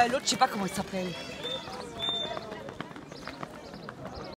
Euh, l'autre, je sais pas comment il s'appelle.